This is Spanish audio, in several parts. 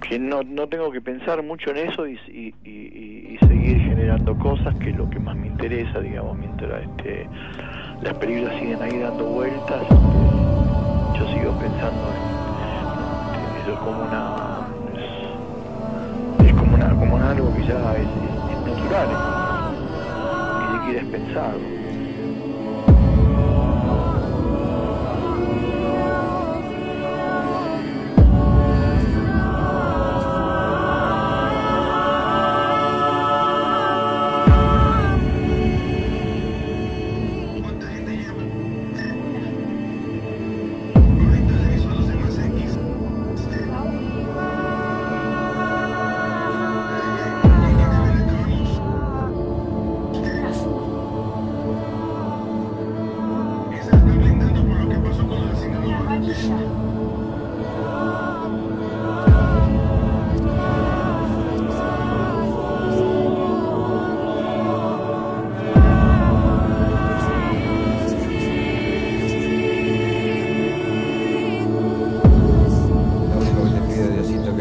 que no, no tengo que pensar mucho en eso y, y, seguir generando cosas que es lo que más me interesa, digamos, mientras este, las películas siguen ahí dando vueltas, yo sigo pensando en, eso es como una es, es como una como algo que ya es, es natural, ¿eh? ni siquiera es pensado.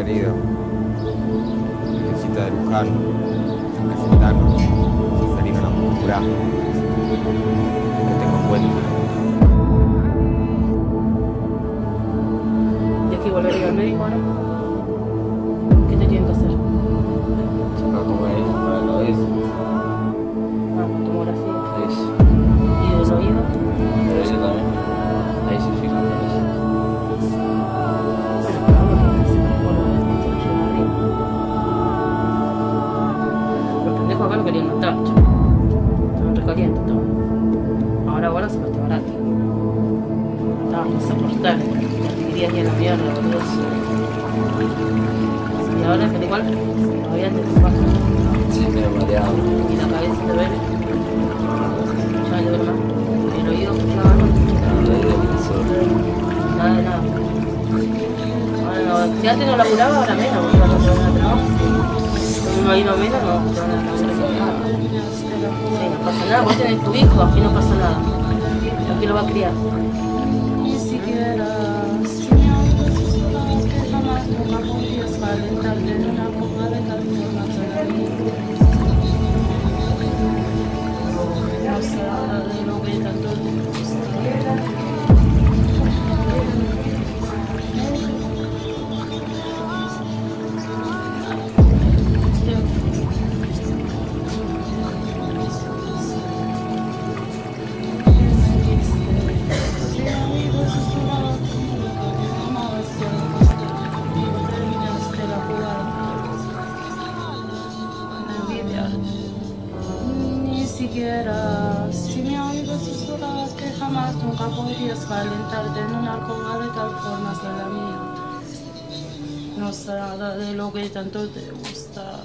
querido, Virgencita de Luján, San Cayetano, Sanferino Purá, que tengo en cuenta. ¿Y aquí volvería al médico ahora? recogiendo torcha. Estaban. Ahora ahora se parte barato. Estaban a la mierda. Y ahora que igual, todavía antes de baja. Sí, mareado. Y la cabeza te duele. Ya duele más. El oído estaba. Nada de nada. Bueno, si antes no laburaba, ahora menos, porque cuando menos, no nada, vos tenés tu hijo, aquí no pasa nada. Aquí lo va a criar. Si me oídos susurrabas que jamás nunca podrías calentarte en una alcoba de tal forma será mía. No es nada de lo que tanto te gusta.